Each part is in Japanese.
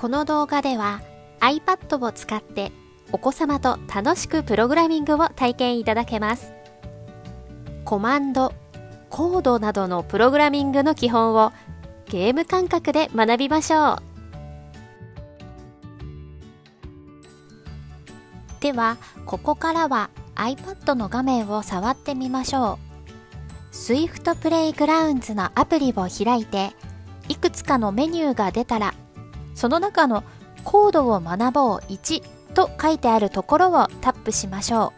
この動画では iPad を使ってお子様と楽しくプログラミングを体験いただけます。コマンド、コードなどのプログラミングの基本をゲーム感覚で学びましょう。ではここからは iPad の画面を触ってみましょう。Swift Playgrounds のアプリを開いていくつかのメニューが出たらその中のコードを学ぼう1と書いてあるところをタップしましょ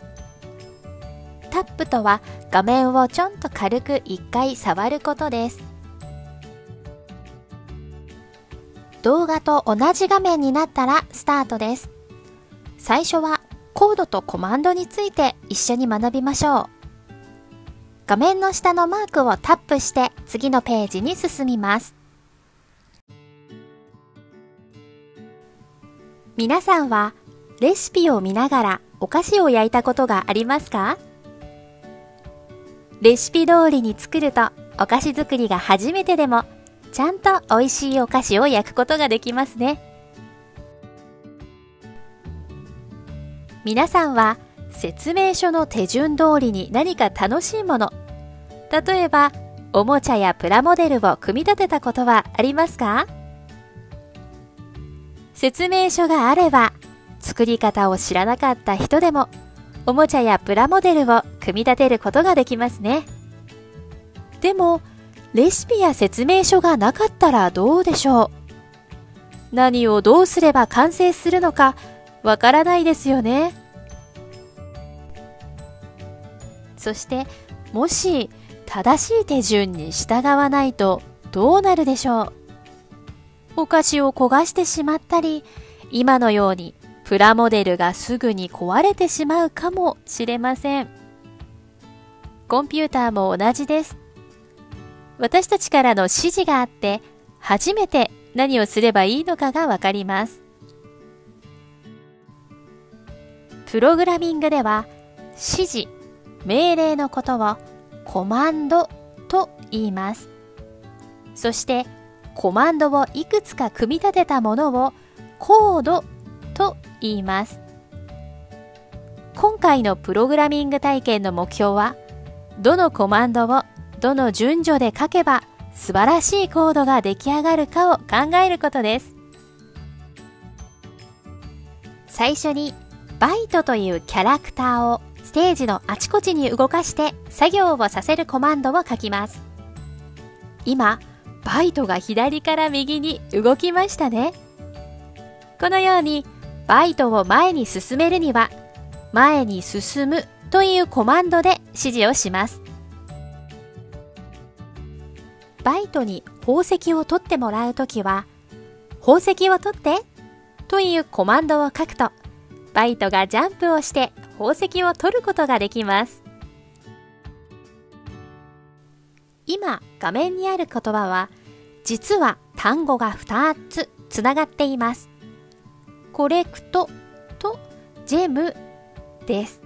う。タップとは画面をちょんと軽く1回触ることです。動画と同じ画面になったらスタートです。最初はコードとコマンドについて一緒に学びましょう。画面の下のマークをタップして次のページに進みます。皆さんはレシピを見ながらお菓子を焼いたことがありますか？レシピ通りに作るとお菓子作りが初めてでもちゃんと美味しいお菓子を焼くことができますね。皆さんは説明書の手順通りに何か楽しいもの例えばおもちゃやプラモデルを組み立てたことはありますか？説明書があれば作り方を知らなかった人でもおもちゃやプラモデルを組み立てることができますね。でもレシピや説明書がなかったらどうでしょう？何をどうすれば完成するのかわからないですよね。そしてもし正しい手順に従わないとどうなるでしょう？お菓子を焦がしてしまったり、今のようにプラモデルがすぐに壊れてしまうかもしれません。コンピューターも同じです。私たちからの指示があって、初めて何をすればいいのかがわかります。プログラミングでは、指示、命令のことをコマンドと言います。そして、コマンドをいくつか組み立てたものをコードと言います。今回のプログラミング体験の目標はどのコマンドをどの順序で書けば素晴らしいコードが出来上がるかを考えることです。最初にバイトというキャラクターをステージのあちこちに動かして作業をさせるコマンドを書きます。今バイトが左から右に動きましたね。このようにバイトを前に進めるには前に進むというコマンドで指示をします。バイトに宝石を取ってもらうときは宝石を取ってというコマンドを書くとバイトがジャンプをして宝石を取ることができます。今画面にある言葉は実は単語が2つつながっています。コレクトとジェムです。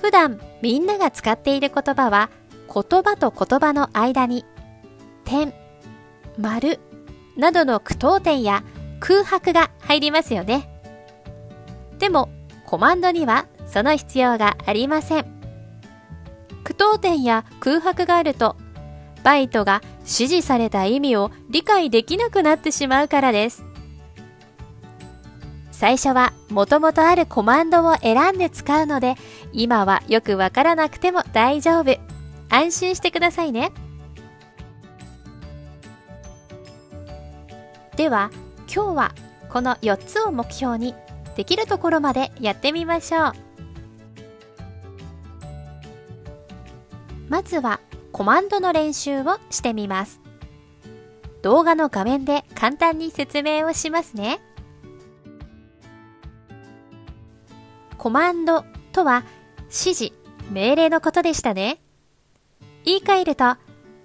普段みんなが使っている言葉は言葉と言葉の間に点、丸などの句読点や空白が入りますよね。でもコマンドにはその必要がありません。句読点や空白があるとバイトが指示された意味を理解できなくなってしまうからです。最初はもともとあるコマンドを選んで使うので今はよくわからなくても大丈夫。安心してくださいね。では今日はこの4つを目標にできるところまでやってみましょう。ずはコマンドの練習をしてみます。動画の画面で簡単に説明をしますね。コマンドとは指示、命令のことでしたね。言い換えると、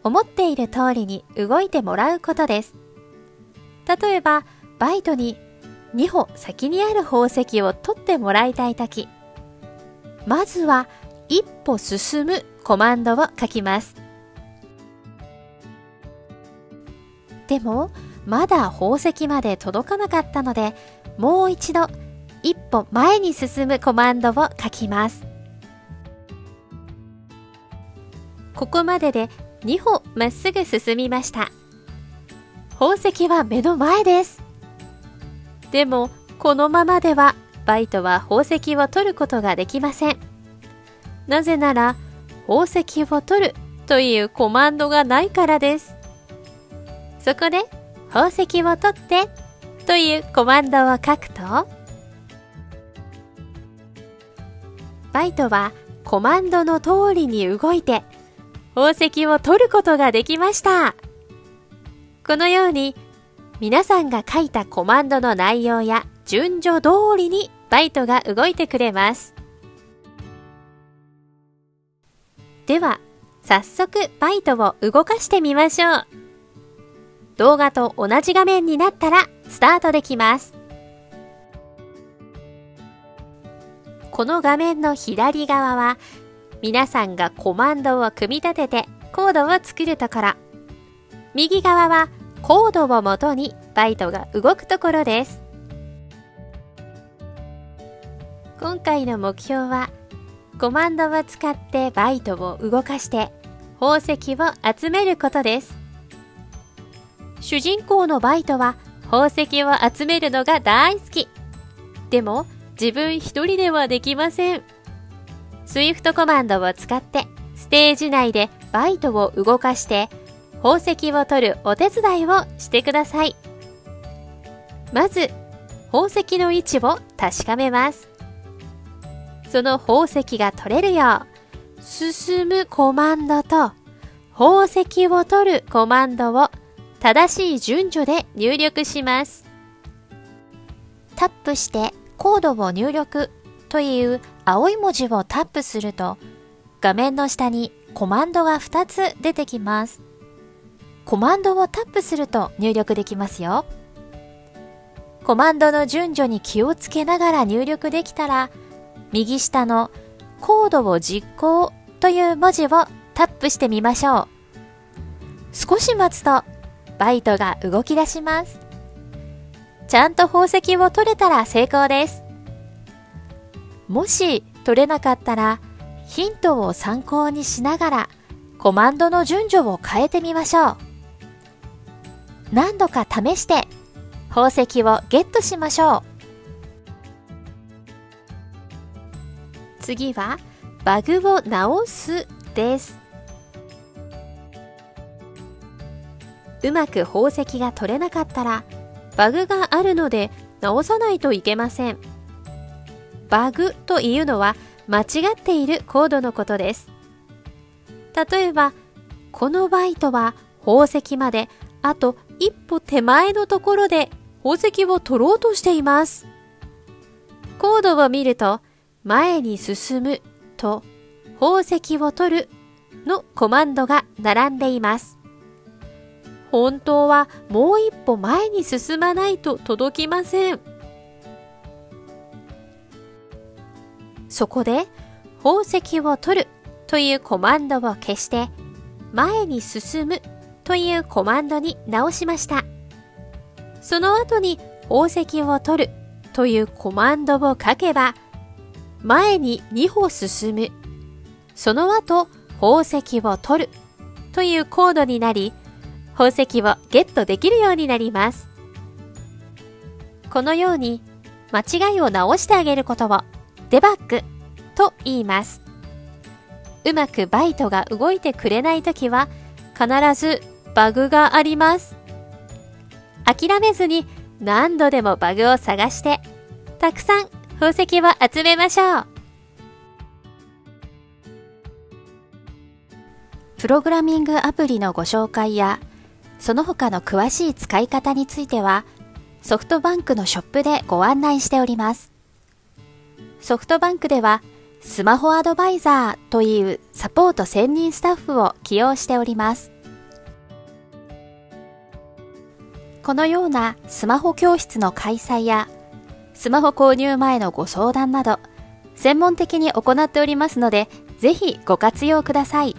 思っている通りに動いてもらうことです。例えば、バイトに2歩先にある宝石を取ってもらいたいとき、まずは一歩進むコマンドを書きます。でも、まだ宝石まで届かなかったのでもう一度一歩前に進むコマンドを書きます。ここまでで2歩まっすぐ進みました。宝石は目の前です。でもこのままではバイトは宝石を取ることができません。なぜなら宝石を取るというコマンドがないからです。そこで宝石を取ってというコマンドを書くとバイトはコマンドの通りに動いて宝石を取ることができましたこのように皆さんが書いたコマンドの内容や順序通りにバイトが動いてくれます。では早速バイトを動かしてみましょう。動画と同じ画面になったらスタートできます。この画面の左側は皆さんがコマンドを組み立ててコードを作るところ。右側はコードをもとにバイトが動くところです。今回の目標はコマンドを使ってバイトを動かして宝石を集めることです。主人公のバイトは宝石を集めるのが大好き。でも自分一人ではできません。Swift コマンドを使ってステージ内でバイトを動かして宝石を取るお手伝いをしてください。まず宝石の位置を確かめます。その宝石が取れるよう。進むコマンドと宝石を取るコマンドを正しい順序で入力します。タップしてコードを入力という青い文字をタップすると画面の下にコマンドが2つ出てきます。コマンドをタップすると入力できますよ。コマンドの順序に気をつけながら入力できたら右下のコードを実行という文字をタップしてみましょう。少し待つとバイトが動き出します。ちゃんと宝石を取れたら成功です。もし取れなかったらヒントを参考にしながらコマンドの順序を変えてみましょう。何度か試して宝石をゲットしましょう。次はバグを直すです。うまく宝石が取れなかったらバグがあるので直さないといけません。バグというのは間違っているコードのことです。例えばこのバイトは宝石まであと一歩手前のところで宝石を取ろうとしています。コードを見ると前に進むと宝石を取るのコマンドが並んでいます。本当はもう一歩前に進まないと届きません。そこで宝石を取るというコマンドを消して前に進むというコマンドに直しました。その後に宝石を取るというコマンドを書けば前に2歩進む。その後、宝石を取る。というコードになり、宝石をゲットできるようになります。このように、間違いを直してあげることをデバッグと言います。うまくバイトが動いてくれないときは、必ずバグがあります。諦めずに何度でもバグを探して、たくさん宝石を集めましょう。プログラミングアプリのご紹介や、その他の詳しい使い方については、ソフトバンクのショップでご案内しております。ソフトバンクでは、スマホアドバイザーというサポート専任スタッフを起用しております。このようなスマホ教室の開催やスマホ購入前のご相談など、専門的に行っておりますので、ぜひご活用ください。